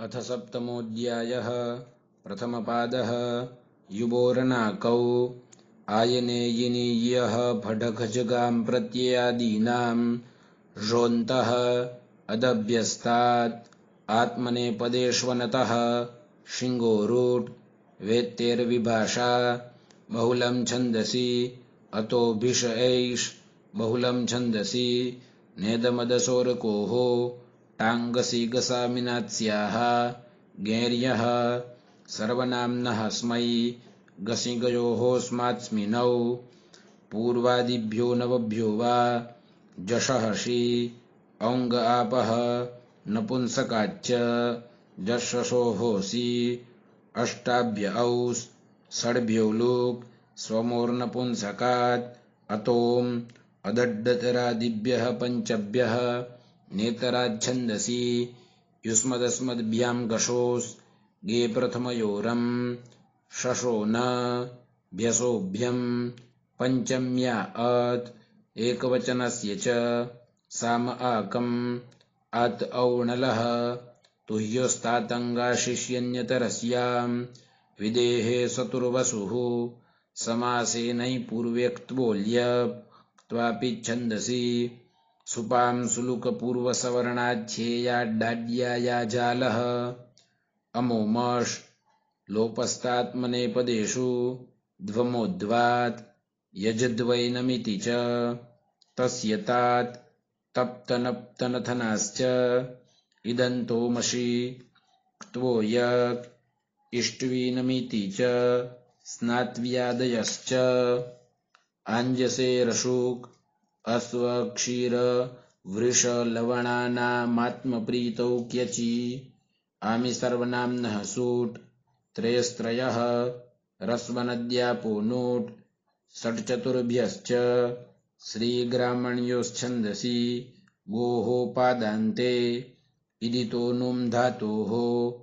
अथ सप्तमोऽध्यायः प्रथमपादः युवोरनाकौ। आयनेयिनीयः फडखजगां प्रत्ययादीनां षोऽन्तः अदभ्यस्तात्। आत्मनेपदेष्वनतः शिङ्गोरूट् वेत्तेर्विभाषा बहुलं छन्दसि अतोऽभिष ऐष बहुलं छन्दसि नेदमदसोरकोः टाङ्गसि गेर्यः सर्वनाम्नः स्मै गसि गयोः स्मात्स्मिनौ पूर्वादिभ्यो नवभ्यो वा जषहषि औङ्ग आपः नपुंसकाच्च जषसोहोऽसि अष्टाभ्य औस् षड्भ्यो लुक् स्वमोर्नपुंसकात् अतोम् अदड्डतरादिभ्यः पञ्चभ्यः नेतराच्छन्दसि युष्मदस्मद्भ्यां गशोस्। गे प्रथमयोरम्। शशो न भ्यसोभ्यम् पञ्चम्या अत्। एकवचनस्य च। साम आकम्। अत् औणलः। तुह्योस्तातङ्गाशिष्यन्यतरस्याम् विदेहे सतुर्वसुः। समासेनै पूर्वेक्त्वोऽल्यक्त्वापि छन्दसि। સુપામ સુલુકપૂર્વ સવર્ણાચ્છેયાડ્ડાડ્યાયા જાલહ અમોમશ લોપસ્તાત્મનેપદેશુ ધ્વમોદ્વાત યજદ્વૈનમિતિ ચ તસ્ય તાત તપ્તનપ્તનથનાશ્ચ ઇદંતોમશી ક્ત્વોયક ઇષ્ટવીનમિતિ ચ સ્નાત્વ્યાદયશ્ચ આંજસે રશુક स्नात्व्यादयश्च आञ्जसेरशुक् अश्वक्षीर वृषलवणानामात्मप्रीतौ क्यचि। आमि सर्वनाम्नः सूट्। त्रयस्त्रयः। रस्वनद्यापो नोट् षट्चतुर्भ्यश्च। श्रीग्रामण्योच्छन्दसि। गोः पादान्ते इदितो नुं धातोः।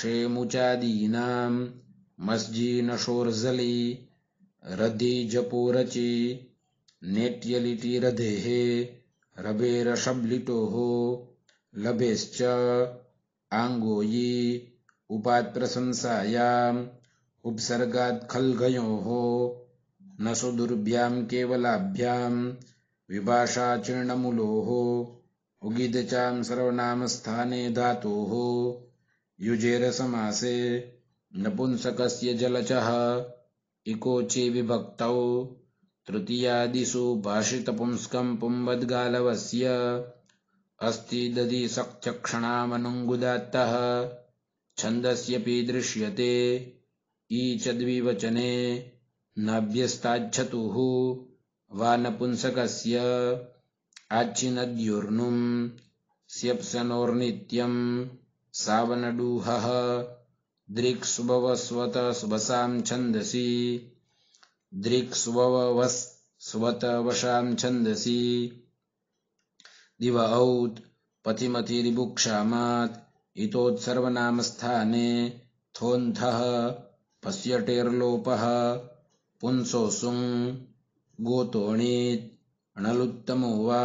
शेमुचादीनाम् मस्जिनशोर्जलि रधि जपोरचि नेट्यलिटिरधेः रभेरशब्लिटोः लभेश्च आङ्गोयि उपात्प्रशंसायाम् उपसर्गात् खल्घयोः न सुदुर्भ्याम् केवलाभ्याम् विभाषाचीर्णमुलोः उगिदचाम् सर्वनामस्थाने धातोः युजेरसमासे नपुंसकस्य जलचः इकोचि विभक्तौ तृतीयादिषु भाषितपुंस्कम् पुंवद्गालवस्य। अस्ति दधि सक्चक्षणामनुङ्गुदात्तः छन्दस्यपि दधिशक्त्यक्षणामनुङ्गुदात्तः छन्दस्यपीदृश्यते ईचद्विवचने नभ्यस्ताच्छतुः वानपुंसकस्य आच्छिनद्युर्नुम् स्यप्सनोर्नित्यम् सावनडूहः दृक्सुभवस्वतशुभसाम् छन्दसि। दृक्स्ववस्वतवशाम् छन्दसि। दिव औत् पथिमतिरिबुक्षामात् इतोत्सर्वनामस्थाने थोऽन्थः पश्यटेर्लोपः पुंसोऽसुङ् गोतोणीत् णलुत्तमो वा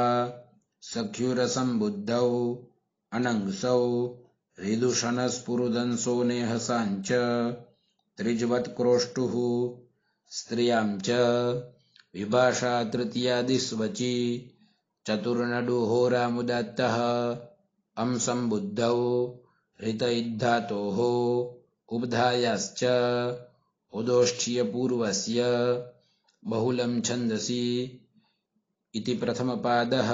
सख्युरसम्बुद्धौ अनंसौ हृदुषणस्फुरुदंसो नेहसाञ्च त्रिज्वत्क्रोष्टुः स्त्रियाम् च विभाषा तृतीयादिष्वचि चतुर्नडुहोरामुदात्तः अम् सम्बुद्धौ हृत इद्धातोः उब्धायाश्च उदोष्ठ्यपूर्वस्य, बहुलं छन्दसि इति प्रथमपादः,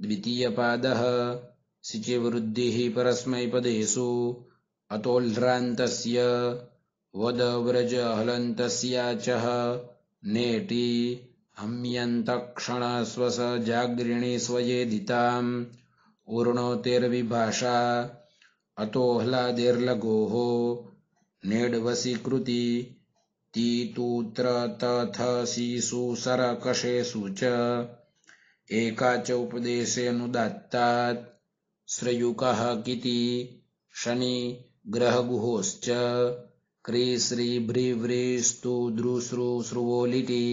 द्वितीयपादः, सिचिवृद्धिः परस्मैपदेषु વદવ્રજ હલંતસ્યાચહ નેટી હમ્યંતક્ષણસ્વસ જાગૃણી સ્વયેદિતામ ઉર્ણોતેર્વિભાષા અતોહલાદેર્લગોહ નેડવસીકૃતિ તીતૂત્ર તથસીસુ સરકશેસુ ચ એકા ચ ઉપદેશેનુદાત્તાત શ્રયુકઃ કિતિ શનિ ગ્રહગુહોશ્ચ ग्रहगुहोश्च क्रीश्रीभ्रीव्रीस्तु द्रुश्रुश्रुवोलिटि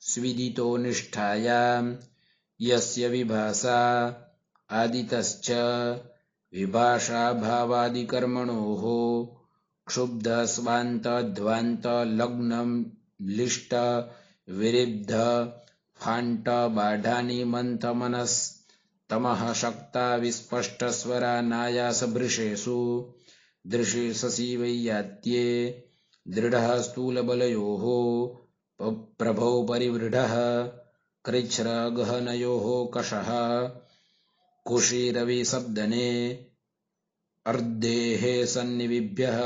स्विदितो निष्ठायाम् यस्य विभासा आदितश्च विभाषाभावादिकर्मणोः क्षुब्धस्वान्तध्वान्तलग्नं लिष्ट विरिब्ध फाण्ट बाढानि मन्थमनस्तमः शक्ता विस्पष्टस्वरा नायासभृशेषु दृशे ससीवैयात्ये दृढः स्थूलबलयोः प्रभौ परिवृढः, कृच्छ्रगहनयोः कषः कुशीरविशब्दने अर्देः सन्निविभ्यः,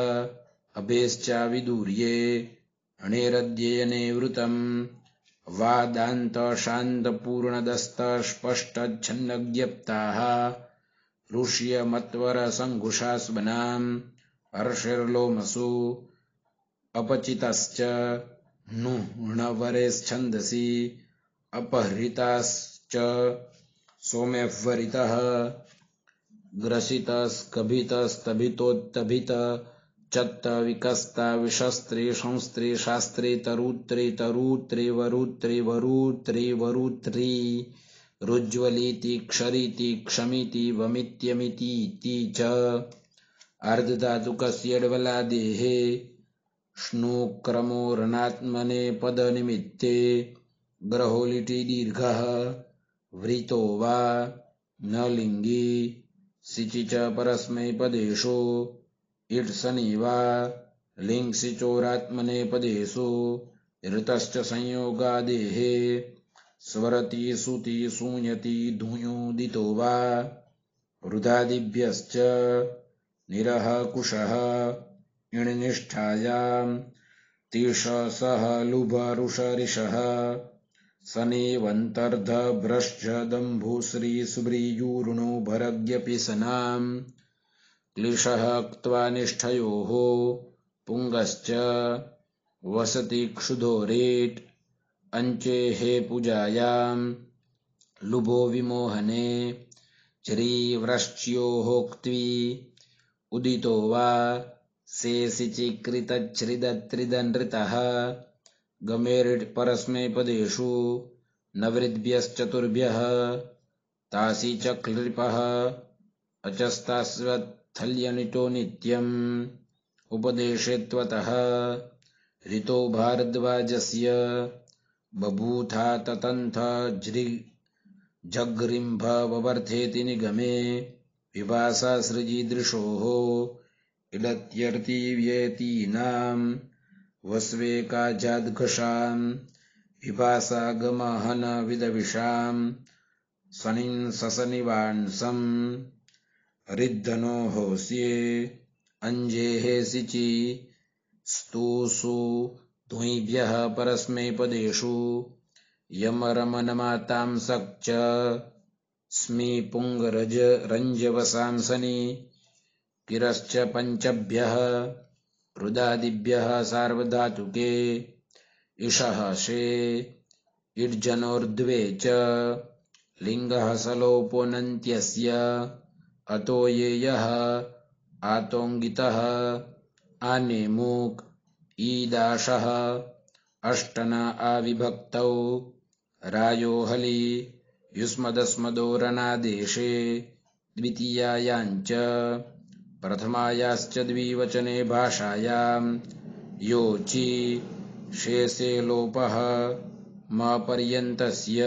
अभेश्चाविदूर्ये, अणेरध्ययने वृतम् वादान्तशान्तपूर्णदस्तस्पष्टच्छन्नज्ञप्ताः ऋष्यमत्वरसङ्घुषास्वनाम् हर्षिर्लोमसु अपचितश्च नुणवरेश्छन्दसि अपहृताश्च सोमेह्वरितः ग्रसितस्कभितस्तभितोत्तभित चत्त विकस्ता विशस्त्रे संस्त्रे शास्त्रे तरुत्रे तरुत्रे वरुत्रे वरुत्रे वरुत्री रुज्ज्वलीति क्षरीति क्षमिति वमित्यमितीति च। अर्धधातुकस्यड्वलादेः श्नुक्रमोरणात्मने पदनिमित्ते ग्रहोलिटि दीर्घः वृतो वा न लिङ्गी सिचि च परस्मैपदेषु इट्सनि वा लिङ्सिचोरात्मनेपदेषु ऋतश्च संयोगादेः स्वरति सुति सूयति धूयोदितो वा वृदादिभ्यश्च निरः कुशः इणनिष्ठायाम् तिषसः लुभरुषरिषः सनेवन्तर्धभ्रश्चदम्भुश्रीसुब्रीयूरुणो भरग्यपि सनाम् क्लिशः क्त्वा निष्ठयोः पुङ्गश्च वसति क्षुधोरेट् अञ्चेः पूजायाम् लुभो विमोहने चरीव्रश्च्योः उदितो वा शेषिचिकृतच्छ्रिदत्रिदनृतः गमेरिट् परस्मैपदेषु नवृद्भ्यश्चतुर्भ्यः तासि च क्लृपः अचस्तास्वत्थल्यनिटो नित्यम् उपदेशे त्वतः, ऋतो भारद्वाजस्य बभूथा ततन्थ ज्रि जग्रिम्भ ववर्धेति निगमे विभासा सृजीदृशोः इडत्यर्तिव्येतीनाम् वस्वेकाजाद्घषाम् विभासागमहन विदविषाम् सनिन् ससनिवांसम् रिद्धनो होस्ये अञ्जेः सिचि स्तूसु धुञ्भ्यः परस्मैपदेषु। यमरमनमातांसक् च स्मि पुङ्गरज रञ्जवसांसनि। किरश्च पञ्चभ्यः। रुदादिभ्यः सार्वधातुके। इषः शे। इड्जनोर्द्वे च। लिङ्गः सलोपोनन्त्यस्य अतो ये यः आतोङ्गितः आनेमुक् ईदाशः अष्टना आविभक्तौ। रायो हलि युष्मदस्मदोरणादेशे द्वितीयायाञ्च। प्रथमायाश्च द्विवचने भाषायाम् योचि शेषे लोपः मपर्यन्तस्य।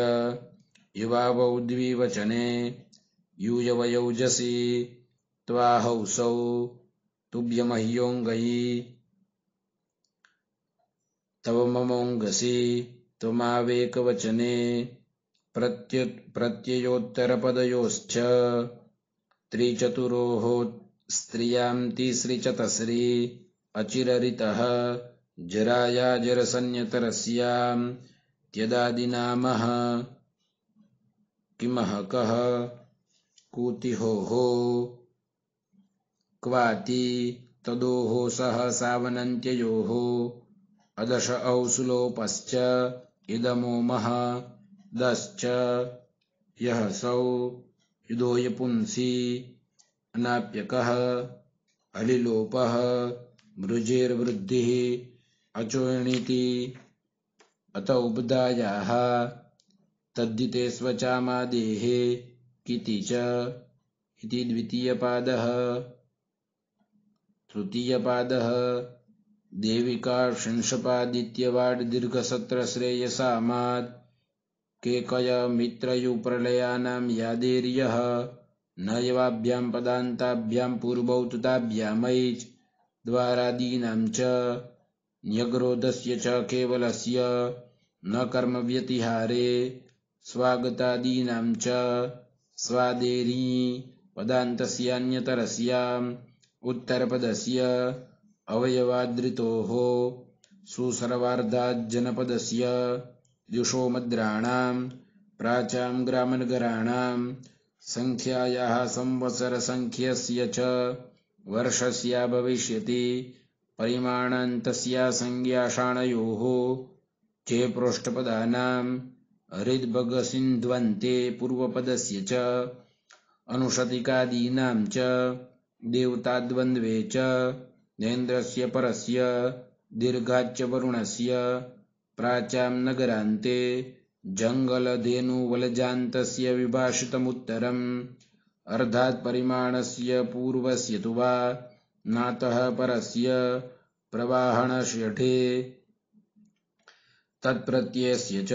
युवावौ द्विवचने। यूयवयौजसि त्वाहौसौ। तुभ्यमह्योऽङ्गयि तव ममोऽङ्गसि त्वमावेकवचने प्रत्य प्रत्ययोत्तरपदयोश्च त्रिचतुरोः स्त्रियाँ तिसृचतस्रि अचिररितः जराया जरसन्यतरस्यां त्यदादिनामः। किमः कः? कूतिहोः क्वाति तदोः सह सावनन्त्ययोः अदश औसुलोपश्च इदमोमः दश्च। यः सौ युधोय पुंसि अनाप्यकः, अलिलोपः, मृजेर्वृद्धिः अचोणिति अत उपदायाः तद्दिते स्वचामादेः, किति च? इति द्वितीयपादः। तृतीयपादः। देविका शंशपादित्यवाड्दीर्घसत्रश्रेयसामात् केकयमित्रयुप्रलयानां यादेर्यः। न यवाभ्यां पदान्ताभ्यां पूर्वौ तुताभ्यामैच् द्वारादीनां च न्यग्रोधस्य च केवलस्य। न कर्मव्यतिहारे स्वागतादीनां च स्वादेरी। पदान्तस्यान्यतरस्याम्। उत्तरपदस्य। अवयवादृतोः सुसर्वार्धाज्जनपदस्य युषोमद्राणाम् प्राचां ग्रामनगराणां सङ्ख्यायाः संवत्सरसङ्ख्यस्य च वर्षस्या भविष्यति, परिमाणान्तस्या संज्ञाषाणयोः चे पृष्ठपदानाम् हृद्भगसिन्ध्वन्ते पूर्वपदस्य च, अनुशतिकादीनां च, देवताद्वन्द्वे च नेन्द्रस्य परस्य, दीर्घाच्च वरुणस्य प्राचां नगरान्ते जङ्गलधेनुवलजान्तस्य विभाषितमुत्तरम्, अर्धात् परिमाणस्य पूर्वस्य तु वा, नातः परस्य प्रवाहणषठे। तत्प्रत्ययस्य च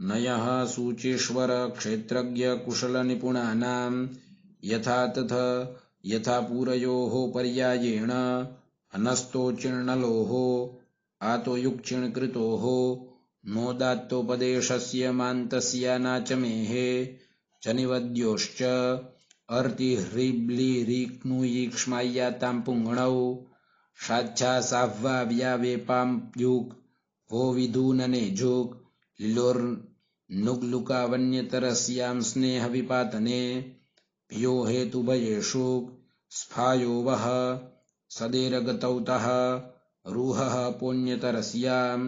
नयः सूचीश्वर क्षेत्रज्ञकुशलनिपुणानां यथा तथ यथा पूरयोः पर्यायेण हनस्तोचिण्णलोः आतोयुक्चिण्कृतोः नोदात्तोपदेशस्य मान्तस्यानाचमेः च निवद्योश्च अर्तिह्रीब्लीरीक्नुयीक्ष्माय्यातां पुङ्गणौ साच्छासाह्वाव्यावेपाम्युक् वो विधूननेजुक् लिलोर्नुग्लुकावन्यतरस्यां स्नेहविपातने, पियो हेतुभयेषु स्फायो वः सदेरगतौतः रुहः पुण्यतरस्यां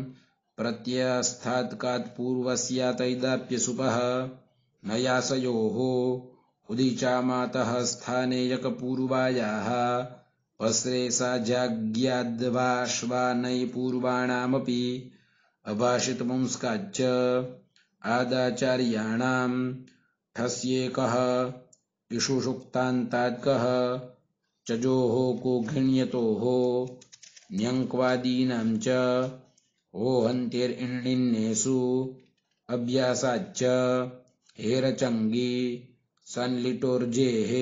प्रत्ययस्थात्कात्पूर्वस्यातैदाप्यसुपः नयासयोः उदीचामातः स्थाने यकपूर्वायाः वस्त्रे सा जाग्याद्वाश्वानैपूर्वाणामपि अभाषितपुंस्काच्च आदाचार्याणां ठस्येकः इषुषुक्तान्तात्कः चजोः कोघिण्यतोः न्यङ्क्वादीनां च ओहन्त्येर्इण्णिन्नेषु अभ्यासाच्च हेरचङ्गी सन्लिटोर्जेः,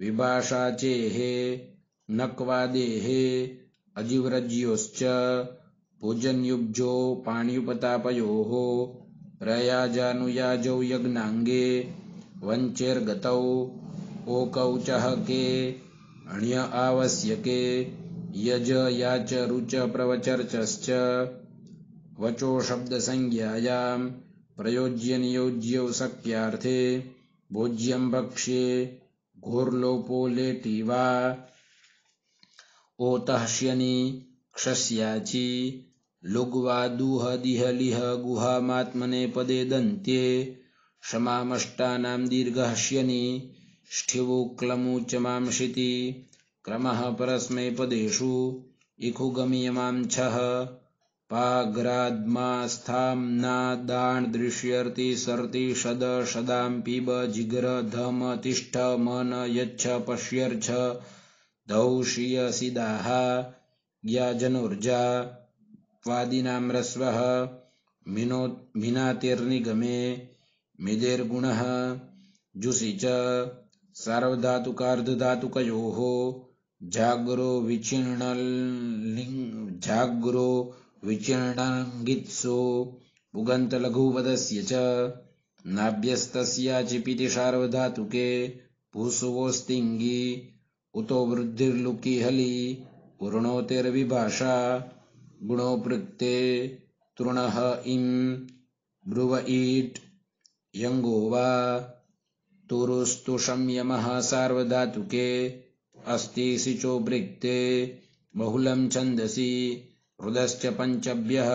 विभाषाचेः, नक्वादेः अजिव्रज्योश्च पूजन्युब्जो पाण्युपतापयोः, प्रयाजानुयाजौ यज्ञाङ्गे, वञ्चेर्गतौ ओकौ चहके अण्य आवश्यके यज याच रुच प्रवचर्चश्च। वचो शब्दसंज्ञायां प्रयोज्यनियोज्यौ शक्यार्थे भोज्यं भक्ष्ये घोर्लोपोलेटि वा। ओतः श्यनि क्षस्याचि दुहदिहलिह गुहामात्मने पदे दन्त्ये। क्षमामष्टानां दीर्घः श्यनि ष्ठिवुक्लमु च मांशिति क्रमः परस्मैपदेषु इखुगमीयमां छः। पाग्राद्मास्थाम्नादाण्दृश्यर्ति सर्ति शद शदां पिब जिगर धम तिष्ठ मन यच्छ पश्यर्छ। दौषीयसिदाः ज्ञाजनोर्जा वादिनां रस्वः मिनो मिनातिर्निगमे मिदेर्गुणः जुसि च। सार्वधातुकार्धधातुकयोः ಜಾಗ್ರೋ ವಿಚೀರ್ಣಲಿಂಗ್ ಜಾಗ್ರೋ ವಿಚೀರ್ಣಂಗಿತ್ಸೋ ಉಗಂತಲಘೂಪದಸ್ಯ ಚ ನಾಭ್ಯಸ್ತಸ್ಯಾಚಿಪಿತಿ ಶಾರ್ವಧಾತುಕೆ ಪೂಸುವೋಸ್ತಿಂಗಿ ಉತೋ ವೃದ್ಧಿರ್ಲುಕಿ ಹಲಿ ಪೂರ್ಣೋತಿರ್ವಿಭಾಷಾ ಗುಣೋಪೃಕ್ತೆ, ತೃಣ ಇಂ, ಬ್ರುವ ಈಟ್, ಯಂಗೋವಾ ತುರುಸ್ತು ಸಂಯಮ ಸಾರ್ವಧಾತುಕೆ अस्ति सिचो वृक्ते बहुलं छन्दसि हृदश्च पञ्चभ्यः,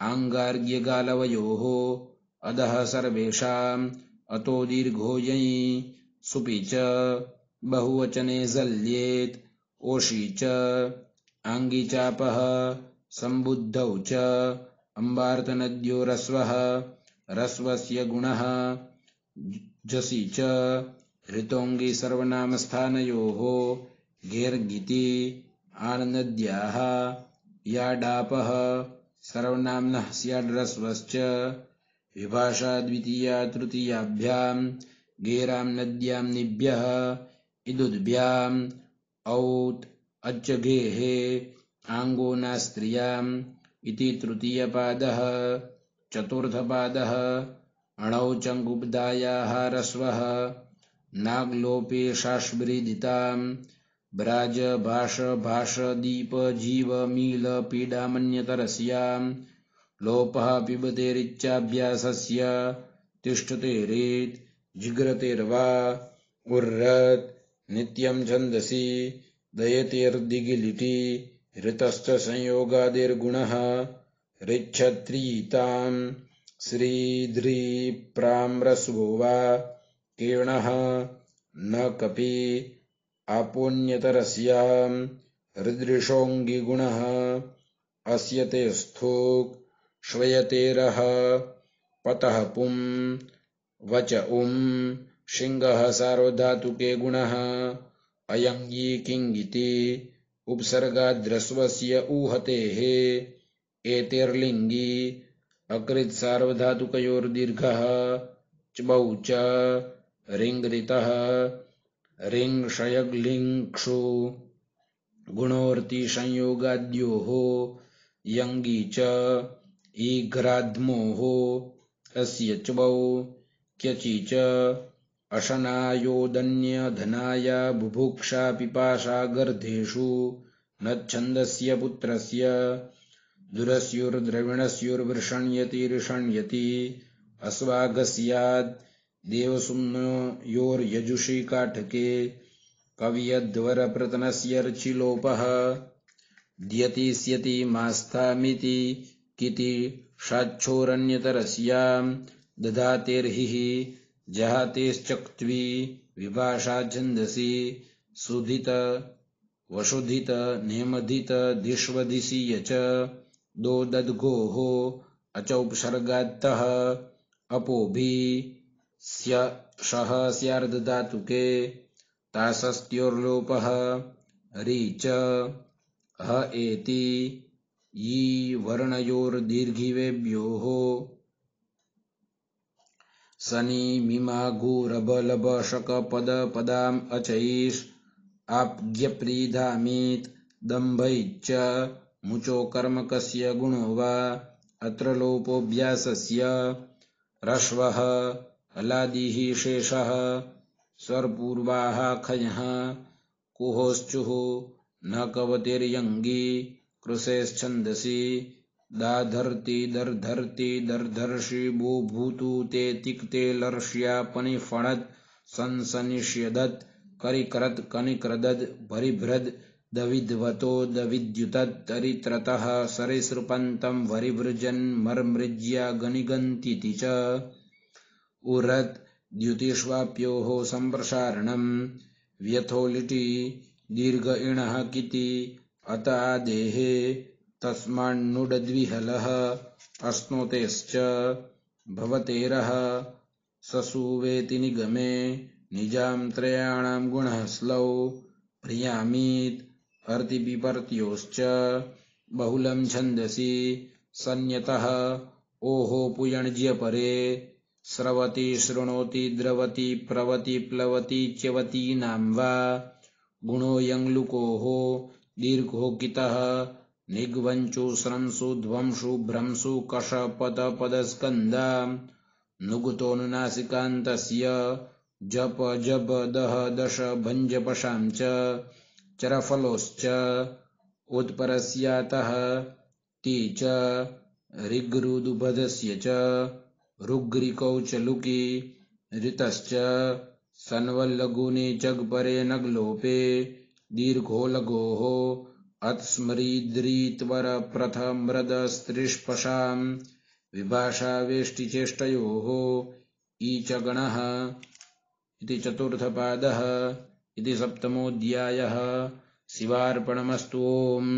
आङ्गार्ग्यगालवयोः, अधः सर्वेषाम् अतो दीर्घो यञि सुपि च, बहुवचने जल्येत्, ओषि च, आङ्गिचापः सम्बुद्धौ च अम्बार्तनद्यो रस्वः रस्वस्य गुणः जसि च ऋतोऽङ्गी सर्वनामस्थानयोः घेर्गिति आननद्याः याडापः सर्वनाम्नः स्याड्रस्वश्च विभाषा द्वितीया तृतीयाभ्याम् गेरां नद्यां निभ्यः इदुद्भ्याम् औत् अच्चघेः आङ्गोनास्त्रियाम् इति तृतीयपादः चतुर्थपादः अणौ चङ्गुब्दायाः रस्वः नाग्लोपे शाश्वृदिताम् ब्राज भाष भाष दीप जीव मील पीडामन्यतरस्याम् लोपः पिबतेरिच्चाभ्यासस्य तिष्ठतेरेत् जिग्रतेर्वा उर्रत् नित्यं छन्दसि दयतेर्दिगिलिटि ऋतश्च संयोगादिर्गुणः ऋच्छत्रीताम् श्रीध्रीप्राम्रस्वो कीर्णः न कपि आपोन्यतरस्याम् हृदृशोऽङ्गिगुणः। अस्य ते स्थूक् श्वयतेरः पतः पुं वच उम् शिङ्गः सार्वधातुके गुणः। अयङ्गी किङ्गिति उपसर्गाद्रस्वस्य ऊहतेः। एतेर्लिङ्गी अकृत् सार्वधातुकयोर्दीर्घः। चबौ च रिङ्गृतः रिङ्क्षयग्लिङ्क्षु गुणोर्तिसंयोगाद्योः। यङि च ईघ्राद्मोः। अस्य च्वौ क्यचि च अशनायोदन्यधनाय बुभुक्षा पिपाशागर्धेषु नच्छन्दस्य पुत्रस्य। दुरस्योर्द्रविणस्योर्वृषण्यति ऋषण्यति अस्वागस्याद् देवसुम्नयोर्यजुषि काठके कवियद्वरप्रतनस्य रचिलोपः। द्यति मास्थामिति किति षाच्छोरन्यतरस्याम् दधातेर्हिः जहातेश्चक्त्वी विभाषा छन्दसि सुधित वशुधित नेमधित धिष्वधिसीय च दो दद्घोः अचौपसर्गात्तः अपोभि स्यषः स्यार्धधातुके तासस्त्योर्लोपः रि च ह एति यी वर्णयोर्दीर्घिवेभ्योः सनि अचैस् आप्यप्रीधामीत् दम्भैश्च मुचो कर्मकस्य गुणो वा अत्र लोपोऽभ्यासस्य रश्वः अलादिः शेषः सर्पूर्वाः खयः, कुहोश्चुः, न कवतिर्यङ्गी कृशेश्छन्दसि दाधर्ति, दर्धर्ति, दर्धर्षि भूभूतु ते तिक्ते लर्ष्यापनिफणत् संसनिष्यदत् करिकरत् कनिक्रदद् भरिभ्रद् दविद्वतो दविद्युतत्तरित्रतः सरिसृपन्तम् वरिवृजन्, मर्मृज्या गनिगन्तीति च। उरत् द्युतिष्वाप्योः सम्प्रसारणम् व्यथो लिटि दीर्घ इणः किति अत आदेहे तस्मान्नुडद्विहलः अश्नोतेश्च भवतेरः ससुवेति निगमे निजां त्रयाणां गुणः स्लौ प्रियामीत् अर्तिविपर्त्योश्च बहुलं छन्दसि सन्यतः ओहो पुयण्ज्यपरे स्रवति, शृणोति, द्रवति, प्रवति, प्लवति च्यवतीनां वा। गुणो यङ्लुकोः दीर्घोकितः निग्वञ्चु स्रंसु ध्वंसु, भ्रंसु कषपदपदस्कन्दा नुगुतोऽनुनासिकान्तस्य जप जप दह, दश भञ्जपशां च चरफलोश्च, उत्परस्यातः, ति च ऋग्रुदुपधस्य च। रुग्रिकौ च लुकि ऋतश्च सन्वल्लघुने जगपरे नग्लोपे दीर्घो लघोः अत्स्मरीद्रीत्वरप्रथमृदस्त्रिष्पशाम् विभाषावेष्टिचेष्टयोः ईचगणः इति चतुर्थपादः इति सप्तमोऽध्यायः शिवार्पणमस्तु ओम्